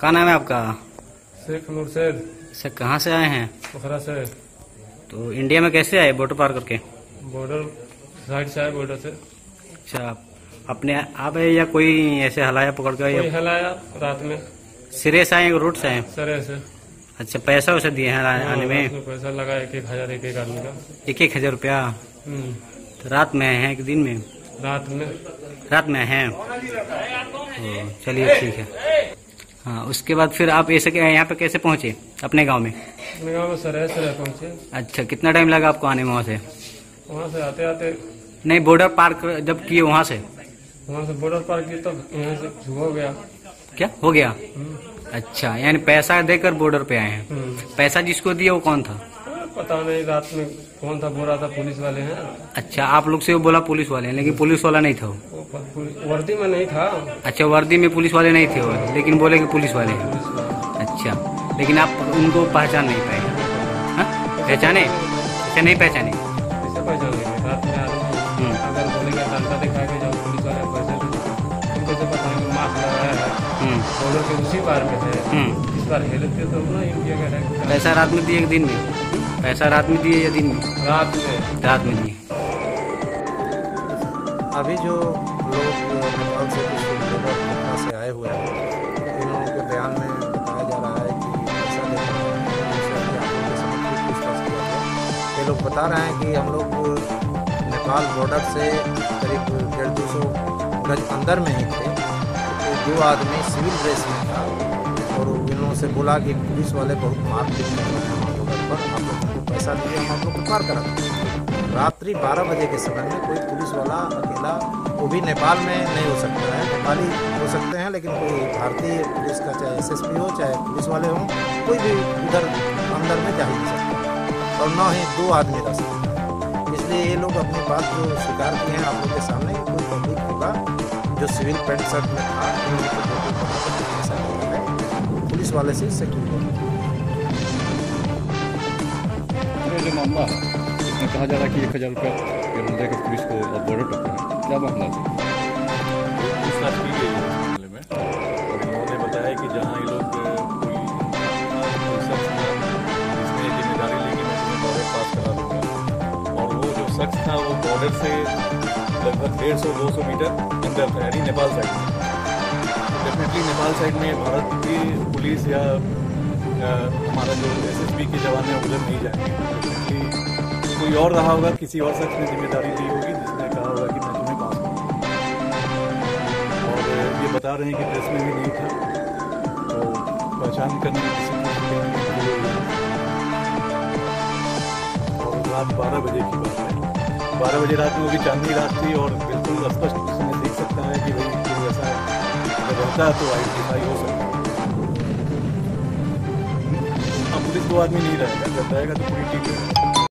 क्या नाम है आपका? शेख मुर्शेद सर कहाँ से आए हैं? पोखरा से। तो इंडिया में कैसे आए बॉर्डर पार करके? बॉर्डर साइड से आए बॉर्डर से। अच्छा अपने आप है या कोई ऐसे हलाया पकड़ के या हलाया रात में। सिरे से आए रोड से आए? सरे से। अच्छा पैसा उसे दिए हैं आने हाँ, में पैसा लगा एक एक हज़ार एक एक आदमी का। एक एक हज़ार रुपया? हम्म, तो रात में आए हैं कि दिन में? रात में। रात में हैं? ओ, चलिए ठीक है। हाँ उसके बाद फिर आप ऐसे यहाँ पे कैसे पहुँचे? अपने गाँव में? अपने गाँव में सरे सरे पहुँचे। अच्छा कितना टाइम लगा आपको आने में वहाँ से? वहाँ से आते आते नहीं बॉर्डर पार कर- जब किए वहाँ से? वहाँ से बॉर्डर पार किए तब यहाँ से हो गया। क्या? हो गया? हम्म, अच्छा यानी पैसा देकर बॉर्डर पे आए हैं। हम्म। पैसा जिसको दिया वो कौन था? पता नहीं रात में कौन था बोल रहा था पुलिस वाले हैं। अच्छा आप लोग से वो बोला पुलिस वाले हैं लेकिन पुलिस वाला नहीं था वो वर्दी में नहीं था। अच्छा वर्दी में पुलिस वाले नहीं थे वो लेकिन बोले कि पुलिस वाले हैं। अच्छा लेकिन आप उनको पहचान नहीं पाए। हाँ? पहचाने? अच्छा नहीं पहचाने? कैसे पहचान लेंगे रात में आदमी। अगर बोलेंगे डंडा दिखा के जाओ पुलिस वाले पैसे रात में दिए कि दिन में? पैसा रात में दिए या दिन में? रात में। रात में दिए। अभी जो लोग नेपाल से कुछ लेबर पटना से आए हुए हैं इन लोगों के बयान में बताया जा रहा है कि पैसा हैं ये लोग बता रहे हैं कि हम लोग नेपाल बॉर्डर से करीब डेढ़ दो सौ गज अंदर में ही थे तो दो आदमी सिविल ड्रेस में था और इन लोगों से बोला कि पुलिस वाले बहुत मारपीट कर रहे हैं पर आप लोग पैसा दिए हम लोग को पार करा। रात्रि 12 बजे के समय में कोई पुलिस वाला अकेला, वो भी नेपाल में नहीं हो सकता है। नेपाली हो सकते हैं, लेकिन कोई भारतीय पुलिस का, चाहे एसएसपी हो, चाहे पुलिस वाले हों, कोई भी उधर अंदर में जा नहीं सकता। और न ही दो आदमी रह सकते इसलिए ये लोग अपनी बात जो स्वीकार किए हैं आप लोग के सामने कोई पब्लिक होगा जो सिविल पैंट शर्ट में था है पुलिस वाले से सेक्यूर मामला कहा जा रहा है कि एक हज़ार रुपया केरल देकर पुलिस को बॉर्डर पर क्या मामला है? की मामले में और इन्होंने बताया कि जहाँ ये लोग था कि वो बॉर्डर से लगभग डेढ़ सौ, दो सौ मीटर अंदर था, यानी नेपाल साइड में। डेफिनेटली नेपाल साइड में भारत की पुलिस या हमारा जो एस एस बी के जवान है उधर नहीं जाएँगे। कोई और रहा होगा, किसी और शख्स ने ज़िम्मेदारी ली होगी जिसने कहा होगा कि मैं तुम्हें पास और ये बता रहे हैं कि ड्रेस में भी नहीं था तो पहचान करने किसी को। और रात बारह बजे की बात है। बारह बजे रात में वो भी चांदनी रात थी और बिल्कुल स्पष्ट उसमें देख सकता है कि भाई, कोई ऐसा अगर रहता है तो आइडेंटिफाई हो सकता। है अब पुलिस दो आदमी नहीं रहेगा, जब रहेगा तो पूरी टीम